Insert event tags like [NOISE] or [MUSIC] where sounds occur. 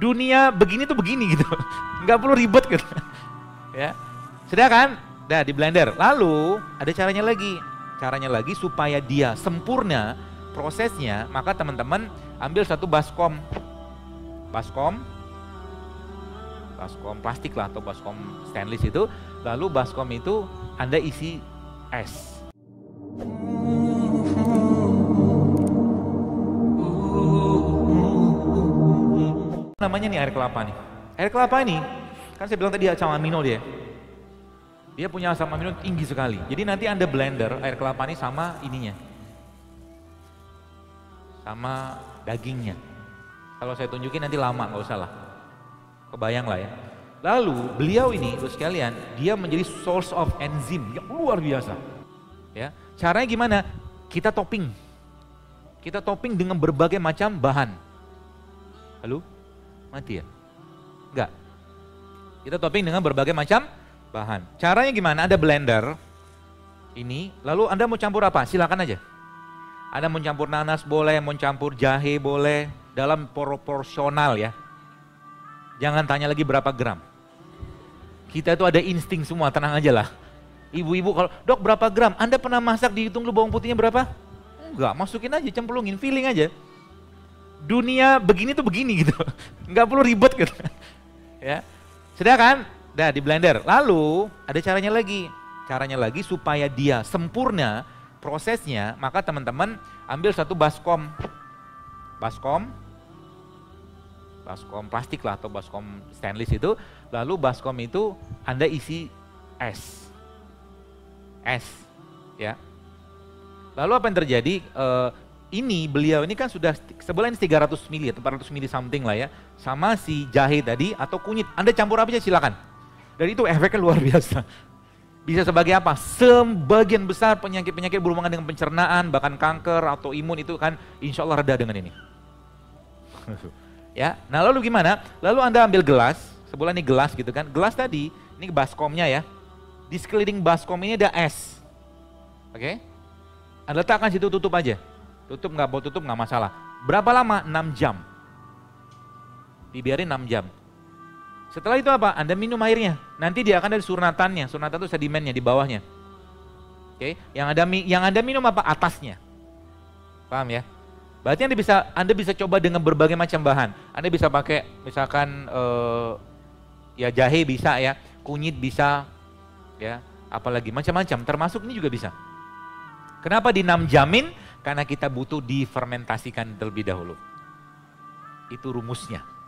dunia begini tuh begini gitu. [LAUGHS] Nggak perlu ribet gitu. Ya. Sudah kan? Nah di blender. Lalu ada caranya lagi. Caranya lagi supaya dia sempurna prosesnya, maka teman-teman ambil satu baskom. Baskom. Baskom plastik lah atau baskom stainless itu. Lalu baskom itu Anda isi es. Namanya nih air kelapa nih. Air kelapa ini, kan saya bilang tadi asam amino dia. Dia punya asam amino tinggi sekali. Jadi nanti Anda blender air kelapa ini sama ininya. Sama dagingnya. Kalau saya tunjukin nanti lama, nggak usah lah. Kebayang lah ya. Lalu beliau ini, terus sekalian, dia menjadi source of enzim yang luar biasa. Ya, caranya gimana? Kita topping. Kita topping dengan berbagai macam bahan. Halo? Mati ya? Enggak. Kita topping dengan berbagai macam bahan. Caranya gimana? Ada blender ini, lalu Anda mau campur apa? Silakan aja. Anda mau campur nanas boleh, mau campur jahe boleh, dalam proporsional ya. Jangan tanya lagi berapa gram. Kita itu ada insting semua, tenang aja lah. Ibu-ibu kalau, dok berapa gram? Anda pernah masak dihitung dulu bawang putihnya berapa? Enggak, masukin aja, cemplungin, feeling aja dunia begini tuh begini gitu. [LAUGHS] Nggak perlu ribet gitu. [LAUGHS] ya. Sudah kan? Nah di blender. Lalu ada caranya lagi. Caranya lagi supaya dia sempurna prosesnya, maka teman-teman ambil satu baskom. Baskom. Baskom plastik lah atau baskom stainless itu. Lalu baskom itu Anda isi es. Es. Ya. Lalu apa yang terjadi? Uh, ini beliau ini kan sudah sebulan ini 300 mili atau 400 mili something lah ya. Sama si jahe tadi atau kunyit. Anda campur apa aja silakan. Dan itu efeknya luar [LAUGHS] biasa. Bisa sebagai apa? Sebagian besar penyakit-penyakit berhubungan dengan pencernaan, bahkan kanker atau imun itu kan insya Allah reda dengan ini. [LAUGHS] ya, nah lalu gimana? Lalu Anda ambil gelas, sebulan ini gelas gitu kan. Gelas tadi, ini baskomnya ya. Di sekeliling baskom ini ada es. Oke? Okay? Anda letakkan situ tutup aja. Tutup nggak mau tutup nggak masalah. Berapa lama? 6 jam. Dibiarin 6 jam. Setelah itu apa? Anda minum airnya. Nanti dia akan ada surnatannya. Surnatan itu sedimennya di bawahnya. Oke, yang ada yang Anda minum apa? Atasnya. Paham ya? Berarti Anda bisa Anda bisa coba dengan berbagai macam bahan. Anda bisa pakai misalkan uh, ya jahe bisa ya, kunyit bisa ya, apalagi macam-macam termasuk ini juga bisa. Kenapa di 6 jamin? Karena kita butuh difermentasikan terlebih dahulu. Itu rumusnya.